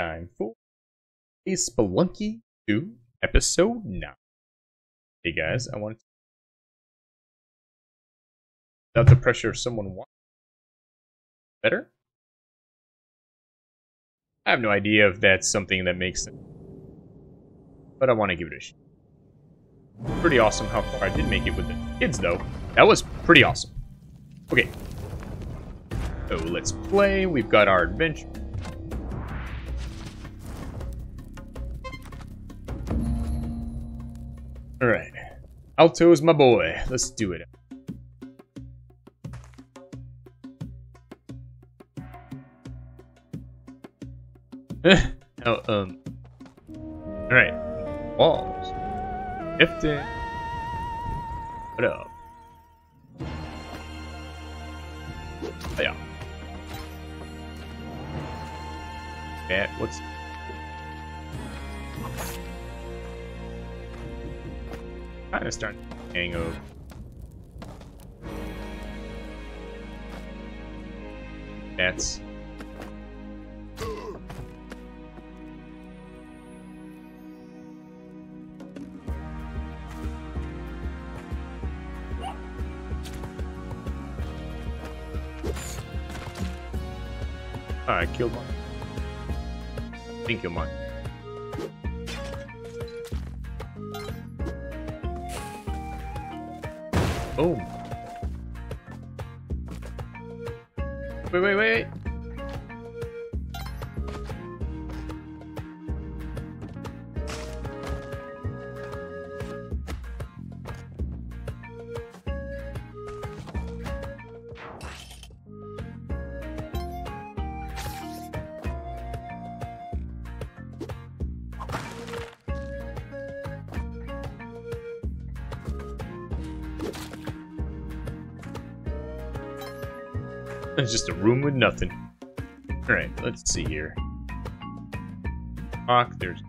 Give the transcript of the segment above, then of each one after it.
time for a Spelunky 2 episode 9. Hey guys, I wanted to. Without the pressure of someone watching. Better? I have no idea if that's something that makes sense. But I want to give it a shot. Pretty awesome how far I did make it with the kids, though. That was pretty awesome. Okay. So let's play. We've got our adventure. Alright. Alto's my boy. Let's do it. oh, um. Alright. Walls. Fifteen. What up? Oh, yeah. Matt, what's kind of starting to hang of that's I killed one. I think you're mine. Boom. Wait, wait, wait. Just a room with nothing. Alright, let's see here. Rock, there's...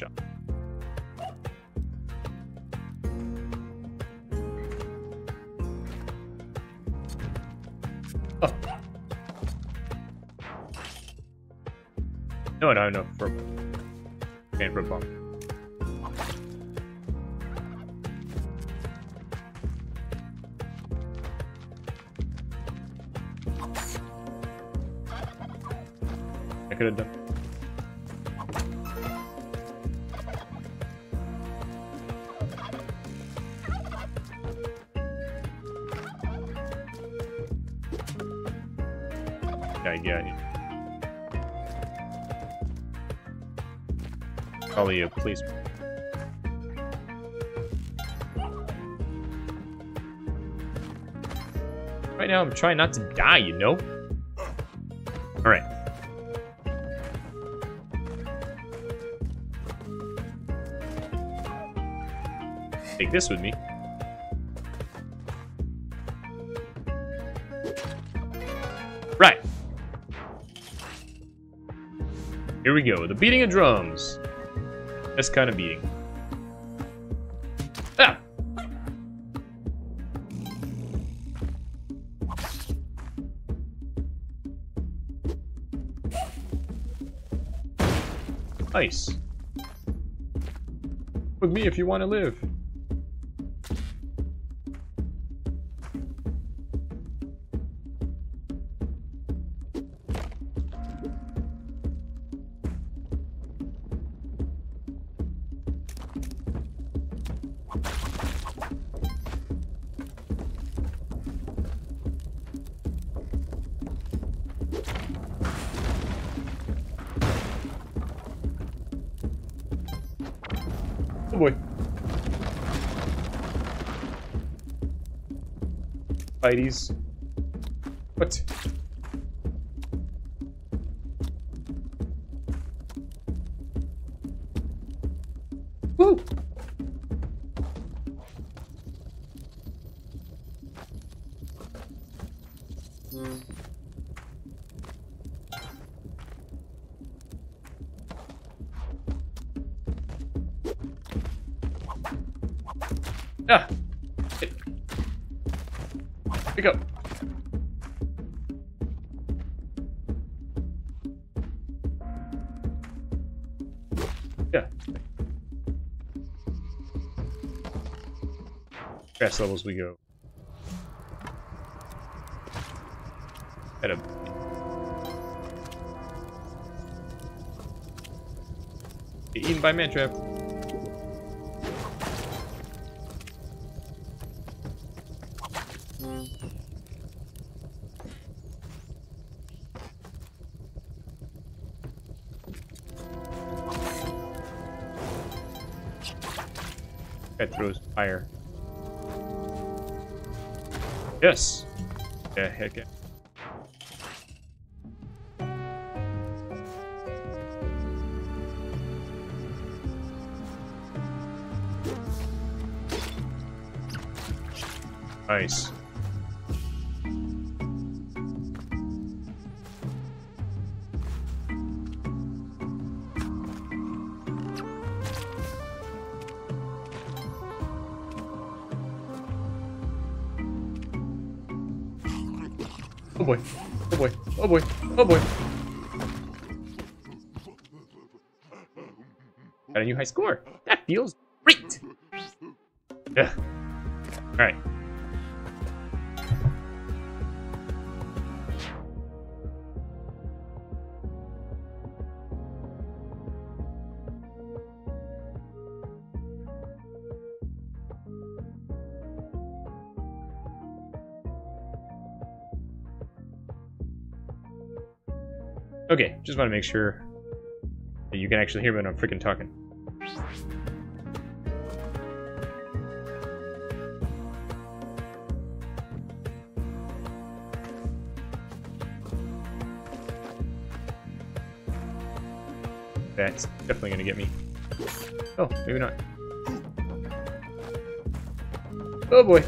Getting. Oh. No, no, no, for okay, for bomb. I could have done. Yeah, yeah. Probably a police. Right now, I'm trying not to die, you know? Alright. Take this with me. Right. Here we go. The beating of drums. This kind of beating. Ah! Nice. With me if you want to live. Fighties. What? Fast levels we go. At a Get eaten by Mantrap. That throws fire. Yes. Yeah, heck yeah. Nice. Oh boy. Oh boy. Oh boy. Oh boy. Got a new high score. That feels great. Yeah. All right. Okay, just want to make sure that you can actually hear me when I'm freaking talking. That's definitely gonna get me. Oh, maybe not. Oh boy.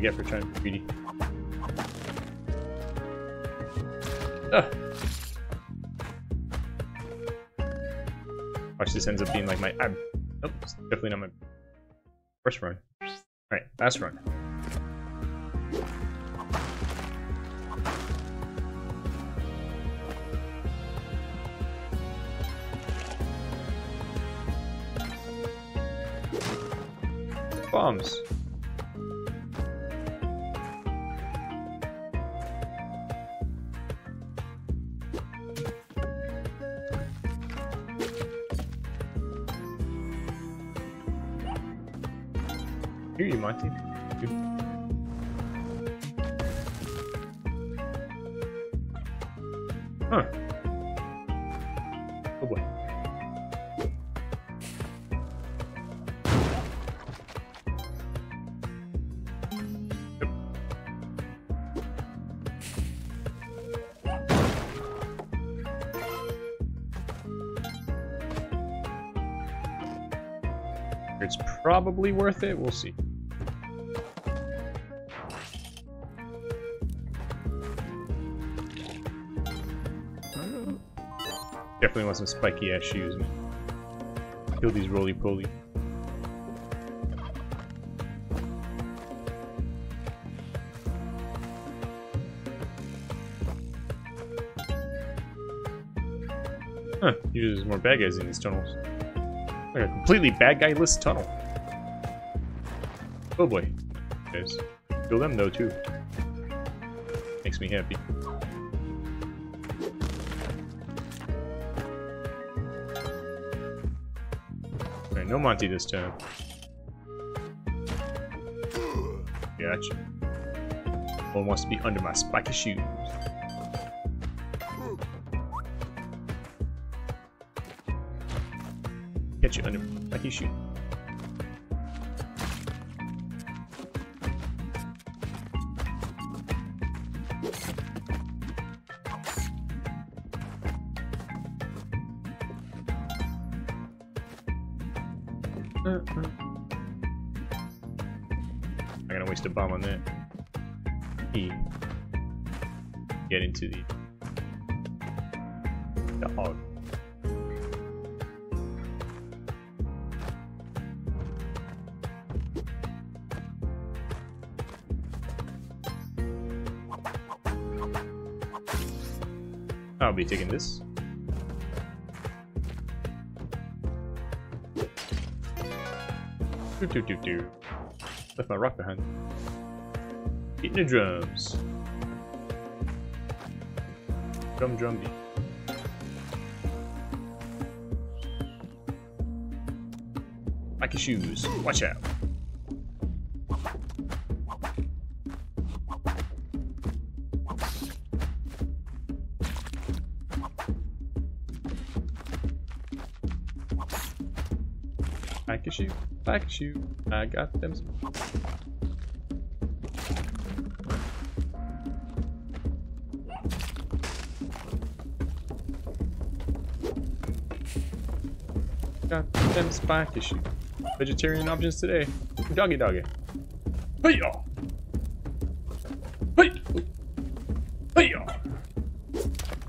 Get for trying to be greedy. Ah. Watch this ends up being like my. I'm, nope, definitely not my first run. Alright, last run. Bombs. It's probably worth it. We'll see. Definitely want some spiky ass shoes. Kill these roly poly. Huh, usually there's more bad guys in these tunnels. Like a completely bad guy-less tunnel. Oh boy. Guys. Kill them though too. Makes me happy. Alright, no Monty this time. Gotcha. One wants to be under my spiky shoes. You under like you. I'm gonna waste a bomb on that. E. Get into the dog. I'll be taking this. Do do do do. Left my rock behind. Eating the drums. Drum drum beat. Like your shoes. Watch out. Can shoot, I can I got them. Got them spike issue. Vegetarian options today. Doggy doggy. Hey y'all. Hey. Hey y'all.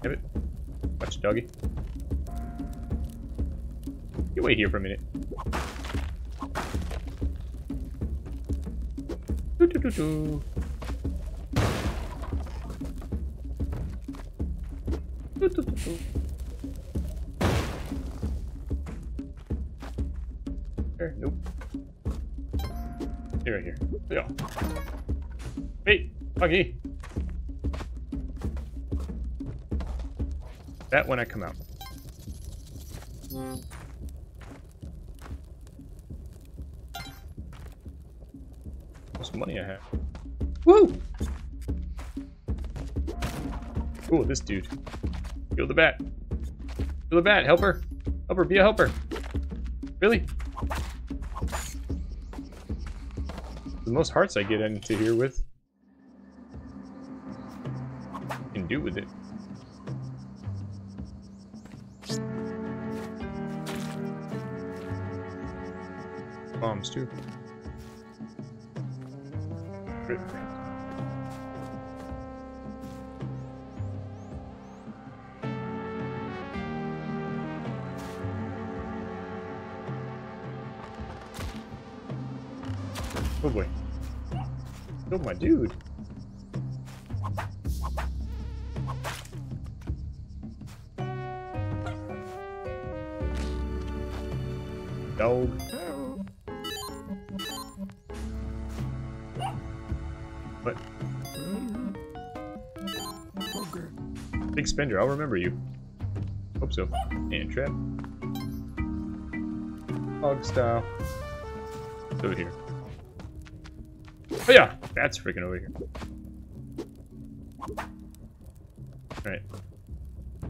Damn it. Watch doggy. You wait here for a minute. Do do do do. Do do do do. Here, nope. Here, right here. Yeah. Wait, Buggy. That when I come out. Money I have? Woo! Ooh, this dude. Kill the bat. Kill the bat. Help her. Help her. Be a helper. Really? The most hearts I get into here with. Can do with it. Bombs too. Oh boy. Oh my dude. Dog. Big spender, I'll remember you. Hope so. And trap. Hog style. Over here. Oh yeah, that's freaking over here. Alright.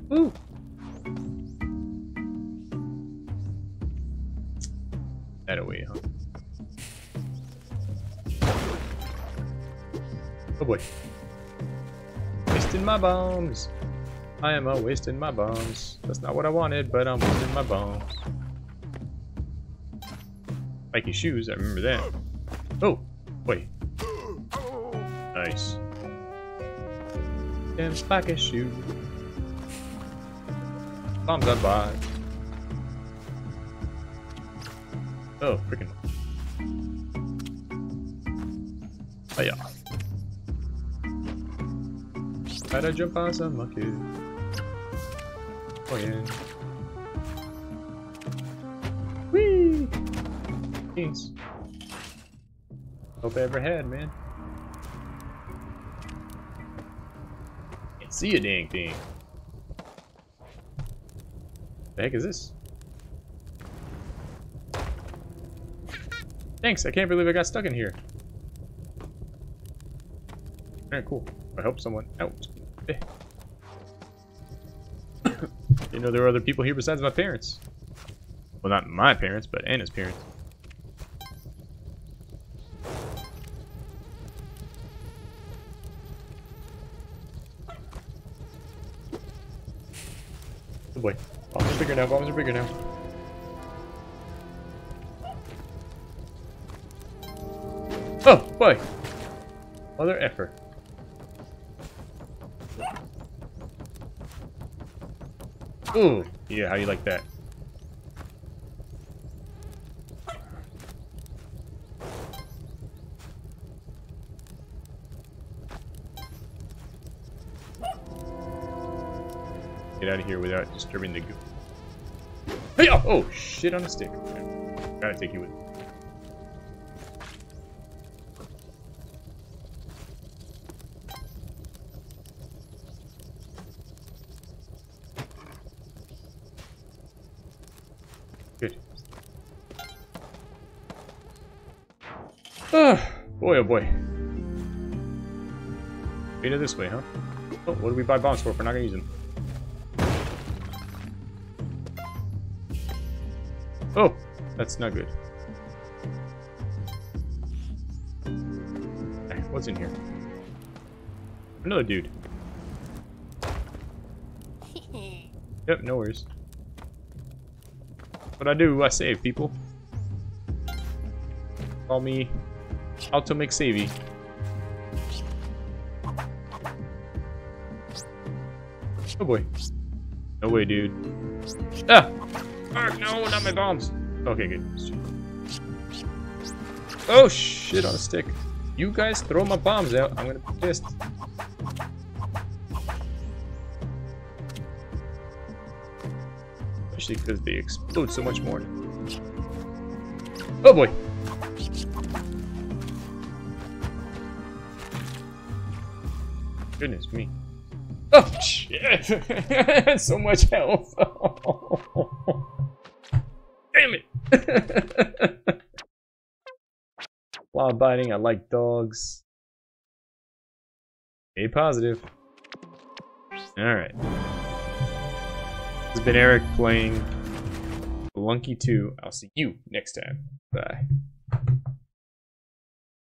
Woo! That away, huh? Oh boy. Wasting my bombs. I am a wasting my bombs. That's not what I wanted, but I'm wasting my bombs. Spiky shoes, I remember that. Oh, wait. Nice. Damn spiky shoes. Bombs I buy. Oh, freaking. Oh yeah. Gotta jump on some monkey. Oh yeah. Whee! Thanks. Hope I ever had, man. Can't see a dang thing. The heck is this? Thanks, I can't believe I got stuck in here. Alright, cool. I hope someone out. Didn't know there were other people here besides my parents. Well, not my parents, but Ana's parents. Oh boy. Bombs are bigger now, bombs are bigger now. Oh, boy. Mother effer. Ooh, yeah, how you like that? Get out of here without disturbing the goo. Hey, oh, oh, shit on a stick. Gotta take you with me. Ah, boy, oh boy. Beta this way, huh? Oh, what do we buy bombs for if we're not gonna use them? Oh, that's not good. What's in here? Another dude. Yep, no worries. What I do, I save people. Call me Alto McSavey. Oh boy. No way, dude. Ah! Fuck, no, not my bombs. Okay, good. Oh shit on a stick. You guys throw my bombs out. I'm gonna be pissed. Especially because they explode so much more. Oh boy. Goodness me. Oh shit! so much health. Damn it! Law biting, I like dogs. A positive. Alright. This has been Eric playing Lunky 2. I'll see you next time. Bye.